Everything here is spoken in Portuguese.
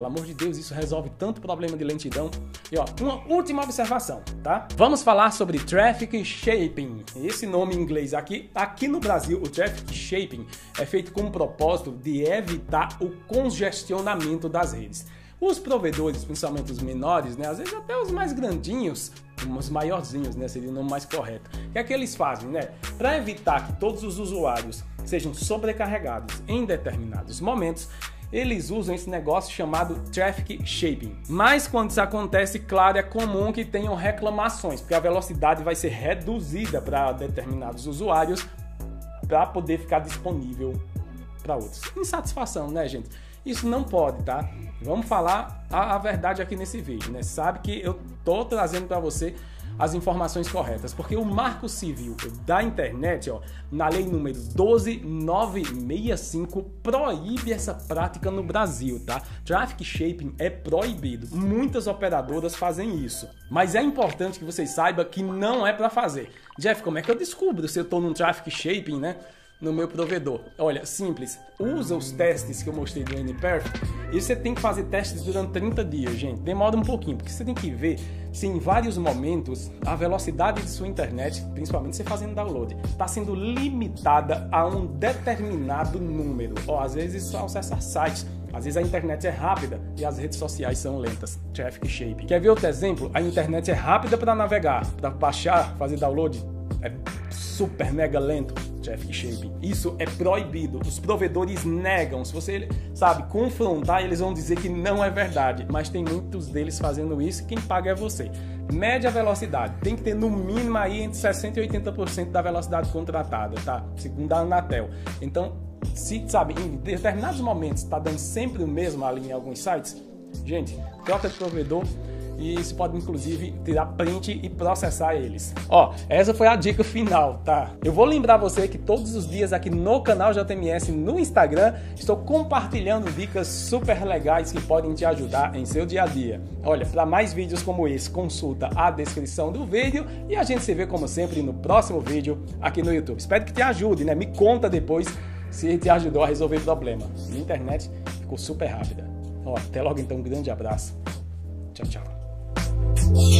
Pelo amor de Deus, isso resolve tanto problema de lentidão. E ó, uma última observação, tá? Vamos falar sobre Traffic Shaping. Esse nome em inglês aqui, aqui no Brasil, o Traffic Shaping é feito com o propósito de evitar o congestionamento das redes. Os provedores, principalmente os menores, né, às vezes até os mais grandinhos, os maiorzinhos, né, seria o nome mais correto. O que é que eles fazem, né? Para evitar que todos os usuários sejam sobrecarregados em determinados momentos, eles usam esse negócio chamado traffic shaping. Mas quando isso acontece, claro, é comum que tenham reclamações, porque a velocidade vai ser reduzida para determinados usuários para poder ficar disponível para outros. Insatisfação, né, gente? Isso não pode, tá? Vamos falar a, a verdade aqui nesse vídeo, né? Sabe que eu tô trazendo para você as informações corretas, porque o Marco Civil da internet, ó, na lei número 12965, proíbe essa prática no Brasil, tá? Traffic shaping é proibido. Muitas operadoras fazem isso, mas é importante que vocês saibam que não é para fazer. Jeff, como é que eu descubro se eu estou num traffic shaping, né? no meu provedor. Olha, simples. Usa os testes que eu mostrei do NPerf e você tem que fazer testes durante 30 dias, gente. Demora um pouquinho, porque você tem que ver se em vários momentos a velocidade de sua internet, principalmente você fazendo download, está sendo limitada a um determinado número. Ó, às vezes só acessar sites. Às vezes a internet é rápida e as redes sociais são lentas. Traffic shape. Quer ver outro exemplo? A internet é rápida para navegar, para baixar, fazer download. É super mega lento traffic shaping. Isso é proibido. Os provedores negam. Se você, sabe, confrontar, eles vão dizer que não é verdade. Mas tem muitos deles fazendo isso quem paga é você. Média velocidade. Tem que ter no mínimo aí entre 60% e 80% da velocidade contratada, tá? Segundo a Anatel. Então, se, sabe, em determinados momentos está dando sempre o mesmo ali em alguns sites, gente, troca de provedor e você pode inclusive tirar print e processar eles. Ó, essa foi a dica final, tá? Eu vou lembrar você que todos os dias aqui no canal JMS no Instagram estou compartilhando dicas super legais que podem te ajudar em seu dia a dia. Olha, para mais vídeos como esse, consulta a descrição do vídeo e a gente se vê como sempre no próximo vídeo aqui no YouTube. Espero que te ajude, né? Me conta depois se te ajudou a resolver o problema. Minha internet ficou super rápida. Ó, até logo então, um grande abraço. Tchau, tchau. Yeah.